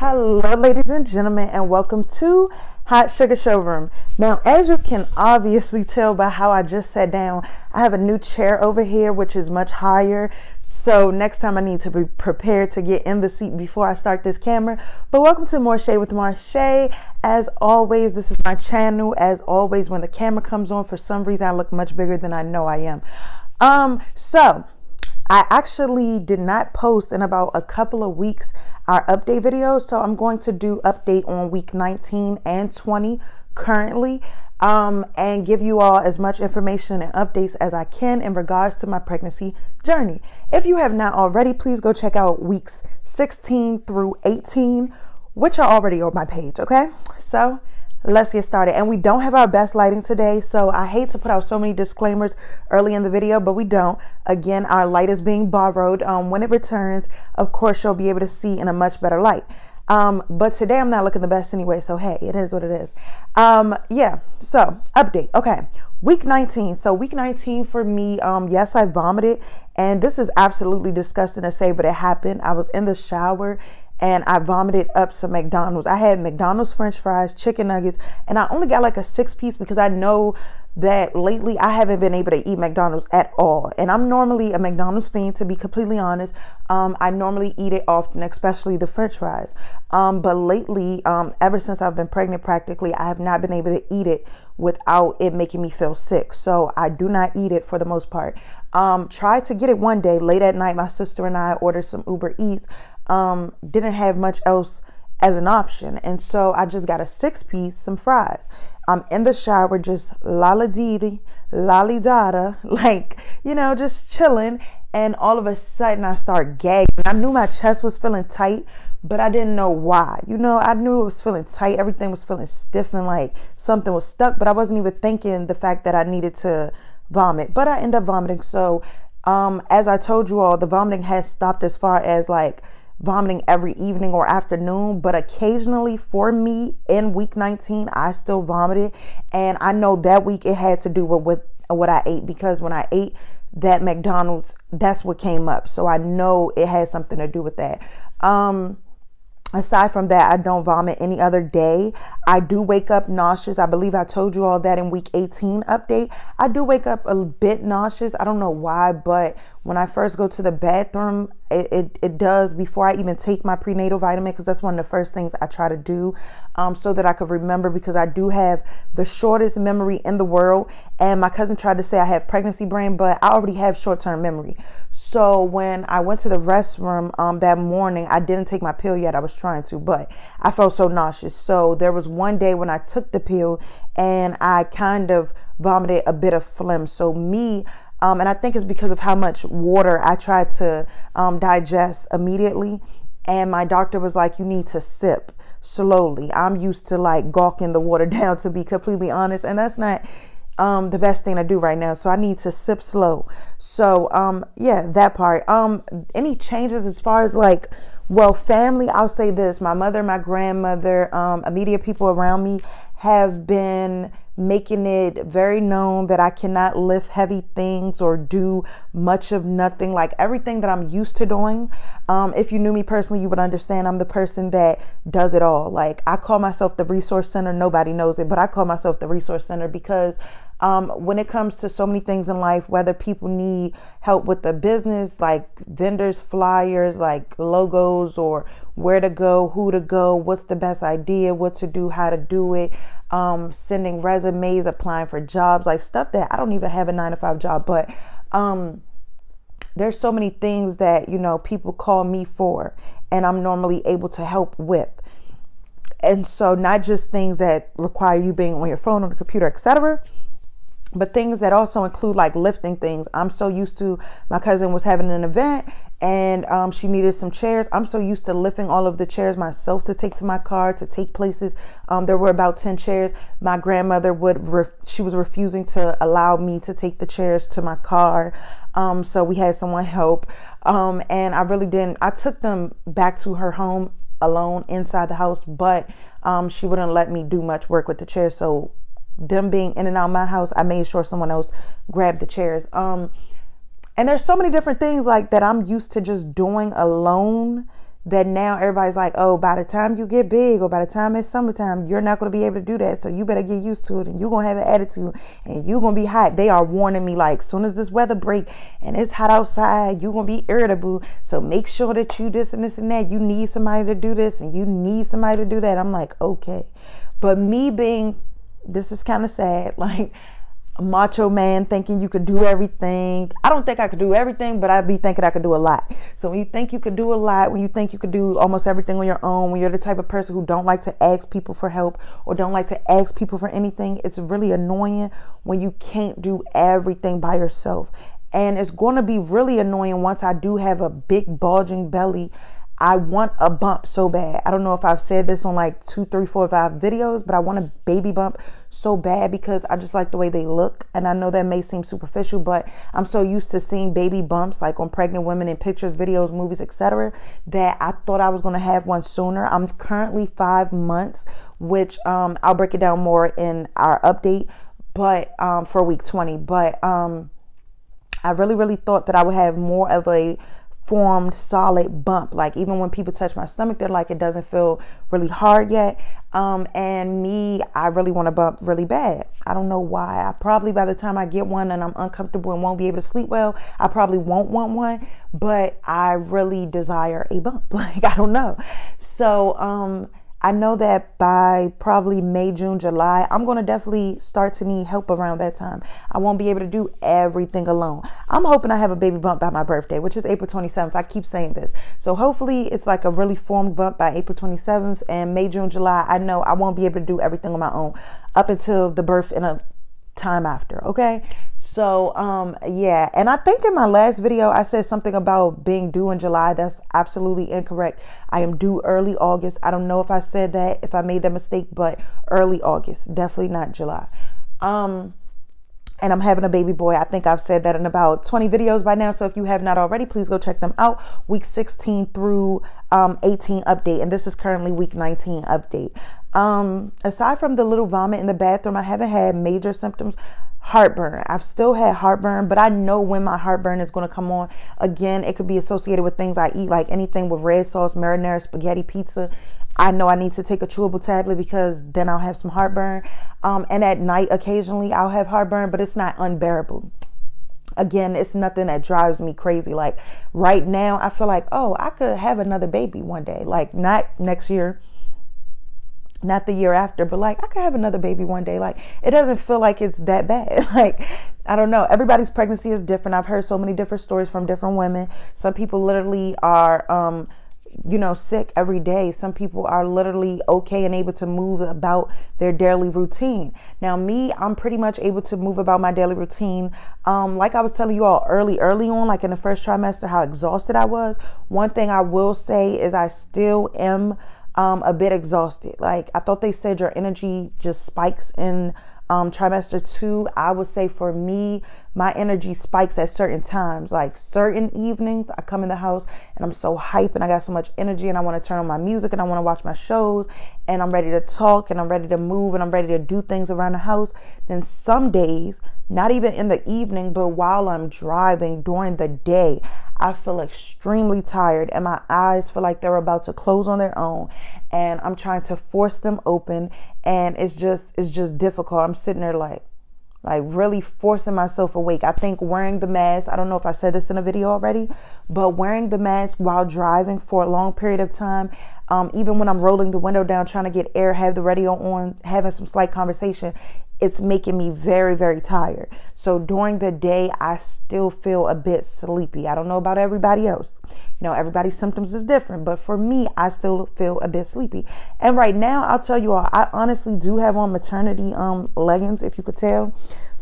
Hello, ladies and gentlemen, and welcome to Hot Sugar Showroom. Now, as you can obviously tell by how I just sat down, I have a new chair over here, which is much higher. So next time I need to be prepared to get in the seat before I start this camera. But welcome to MoreShay with Marshay. As always, this is my channel. As always, when the camera comes on, for some reason, I look much bigger than I know I am. Um, so I actually did not post in about a couple of weeks our update videos. So I'm going to do update on week 19 and 20 currently um, and give you all as much information and updates as I can in regards to my pregnancy journey. If you have not already, please go check out weeks 16 through 18, which are already on my page. Okay. So let's get started. And we don't have our best lighting today, so I hate to put out so many disclaimers early in the video, but we don't. Again, our light is being borrowed. Um, when it returns, of course, you'll be able to see in a much better light. Um, but today I'm not looking the best anyway, so hey, it is what it is. Um, yeah, so update. Okay, week 19. So week 19 for me, um, yes, I vomited, and this is absolutely disgusting to say, but it happened. I was in the shower and I vomited up some McDonald's. I had McDonald's french fries, chicken nuggets, and I only got like a six piece because I know that lately I haven't been able to eat McDonald's at all. And I'm normally a McDonald's fan to be completely honest. Um, I normally eat it often, especially the french fries. Um, but lately, um, ever since I've been pregnant, practically, I have not been able to eat it without it making me feel sick. So I do not eat it for the most part. Um, tried to get it one day late at night. My sister and I ordered some Uber Eats um, didn't have much else as an option. And so I just got a six piece, some fries. I'm in the shower, just lala dee lolly dada, like, you know, just chilling. And all of a sudden I start gagging. I knew my chest was feeling tight, but I didn't know why. You know, I knew it was feeling tight. Everything was feeling stiff and like something was stuck, but I wasn't even thinking the fact that I needed to vomit. But I end up vomiting. So, um, as I told you all, the vomiting has stopped as far as like vomiting every evening or afternoon, but occasionally for me in week 19, I still vomited. And I know that week it had to do with, with what I ate because when I ate that McDonald's, that's what came up. So I know it had something to do with that. Um, aside from that, I don't vomit any other day. I do wake up nauseous. I believe I told you all that in week 18 update. I do wake up a bit nauseous. I don't know why, but when I first go to the bathroom, it, it, it does before I even take my prenatal vitamin because that's one of the first things I try to do um, so that I could remember because I do have the shortest memory in the world. And my cousin tried to say I have pregnancy brain, but I already have short term memory. So when I went to the restroom um, that morning, I didn't take my pill yet. I was trying to, but I felt so nauseous. So there was one day when I took the pill and I kind of vomited a bit of phlegm. So me, um, and I think it's because of how much water I tried to um, digest immediately. And my doctor was like, you need to sip slowly. I'm used to like gawking the water down, to be completely honest. And that's not um, the best thing to do right now. So I need to sip slow. So, um, yeah, that part. Um, any changes as far as like, well, family, I'll say this my mother, my grandmother, um, immediate people around me have been making it very known that I cannot lift heavy things or do much of nothing, like everything that I'm used to doing. Um, if you knew me personally, you would understand I'm the person that does it all. Like I call myself the resource center. Nobody knows it, but I call myself the resource center because um, when it comes to so many things in life, whether people need help with the business, like vendors, flyers, like logos, or where to go, who to go, what's the best idea, what to do, how to do it, um, sending resumes, applying for jobs, like stuff that I don't even have a nine to five job, but um, there's so many things that you know people call me for, and I'm normally able to help with. And so, not just things that require you being on your phone, on the computer, etc but things that also include like lifting things. I'm so used to my cousin was having an event and um, she needed some chairs. I'm so used to lifting all of the chairs myself to take to my car to take places. Um, there were about 10 chairs. My grandmother would, ref- she was refusing to allow me to take the chairs to my car. Um, so we had someone help. Um, and I really didn't, I took them back to her home alone inside the house, but um, she wouldn't let me do much work with the chairs. So them being in and out my house, I made sure someone else grabbed the chairs. Um, and there's so many different things like that I'm used to just doing alone that now everybody's like, oh, by the time you get big or by the time it's summertime, you're not going to be able to do that. So you better get used to it and you're going to have an attitude and you're going to be hot. They are warning me like, soon as this weather break and it's hot outside, you're going to be irritable. So make sure that you this and this and that. You need somebody to do this and you need somebody to do that. I'm like, okay. But me being, this is kind of sad. Like, a macho man thinking you could do everything. I don't think I could do everything, but I'd be thinking I could do a lot. So when you think you could do a lot, when you think you could do almost everything on your own, when you're the type of person who don't like to ask people for help or don't like to ask people for anything, it's really annoying when you can't do everything by yourself. And it's going to be really annoying once I do have a big bulging belly I want a bump so bad. I don't know if I've said this on like two, three, four, five videos, but I want a baby bump so bad because I just like the way they look. And I know that may seem superficial, but I'm so used to seeing baby bumps like on pregnant women in pictures, videos, movies, etc. that I thought I was going to have one sooner. I'm currently five months, which um, I'll break it down more in our update, but um, for week 20. But um, I really, really thought that I would have more of a formed solid bump. Like even when people touch my stomach, they're like, it doesn't feel really hard yet. Um, and me, I really want to bump really bad. I don't know why. I probably by the time I get one and I'm uncomfortable and won't be able to sleep well, I probably won't want one, but I really desire a bump. Like I don't know. So, um, I know that by probably May, June, July, I'm going to definitely start to need help around that time. I won't be able to do everything alone. I'm hoping I have a baby bump by my birthday, which is April 27th. I keep saying this. So hopefully it's like a really formed bump by April 27th and May, June, July. I know I won't be able to do everything on my own up until the birth in a time after. Okay. So, um, yeah, and I think in my last video I said something about being due in July. That's absolutely incorrect. I am due early August. I don't know if I said that, if I made that mistake, but early August, definitely not July. Um, and I'm having a baby boy. I think I've said that in about 20 videos by now. So if you have not already, please go check them out. Week 16 through um, 18 update. And this is currently week 19 update. Um, aside from the little vomit in the bathroom, I haven't had major symptoms heartburn. I've still had heartburn, but I know when my heartburn is going to come on. Again, it could be associated with things I eat, like anything with red sauce, marinara, spaghetti, pizza. I know I need to take a chewable tablet because then I'll have some heartburn. Um, and at night, occasionally, I'll have heartburn, but it's not unbearable. Again, it's nothing that drives me crazy. Like right now, I feel like, oh, I could have another baby one day. Like not next year, not the year after, but like I could have another baby one day. Like it doesn't feel like it's that bad. like I don't know. Everybody's pregnancy is different. I've heard so many different stories from different women. Some people literally are um you know, sick every day. Some people are literally okay and able to move about their daily routine. Now, me, I'm pretty much able to move about my daily routine. Um, like I was telling you all early, early on, like in the first trimester, how exhausted I was. One thing I will say is I still am um, a bit exhausted. Like I thought they said your energy just spikes in um, trimester two. I would say for me, my energy spikes at certain times. Like certain evenings, I come in the house and I'm so hype and I got so much energy and I want to turn on my music and I want to watch my shows and I'm ready to talk and I'm ready to move and I'm ready to do things around the house. Then some days, not even in the evening, but while I'm driving during the day, I feel extremely tired and my eyes feel like they're about to close on their own and I'm trying to force them open and it's just it's just difficult. I'm sitting there like like really forcing myself awake. I think wearing the mask, I don't know if I said this in a video already, but wearing the mask while driving for a long period of time, um, even when I'm rolling the window down, trying to get air, have the radio on, having some slight conversation, it's making me very, very tired. So during the day, I still feel a bit sleepy. I don't know about everybody else. You know, everybody's symptoms is different, but for me, I still feel a bit sleepy. And right now, I'll tell you all, I honestly do have on maternity um leggings, if you could tell.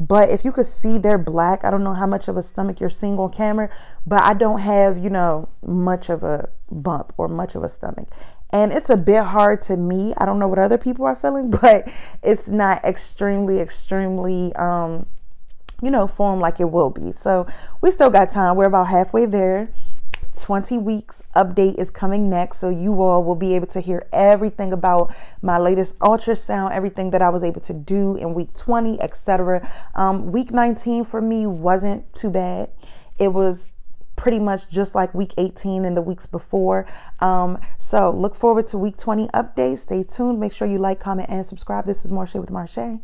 But if you could see they're black, I don't know how much of a stomach you're seeing on camera, but I don't have, you know, much of a bump or much of a stomach. And it's a bit hard to me. I don't know what other people are feeling, but it's not extremely, extremely, um, you know, form like it will be. So we still got time. We're about halfway there. 20 weeks update is coming next so you all will be able to hear everything about my latest ultrasound everything that i was able to do in week 20 etc um, week 19 for me wasn't too bad it was pretty much just like week 18 and the weeks before. Um, so look forward to week 20 updates. Stay tuned. Make sure you like, comment, and subscribe. This is MoreShay with Marshay.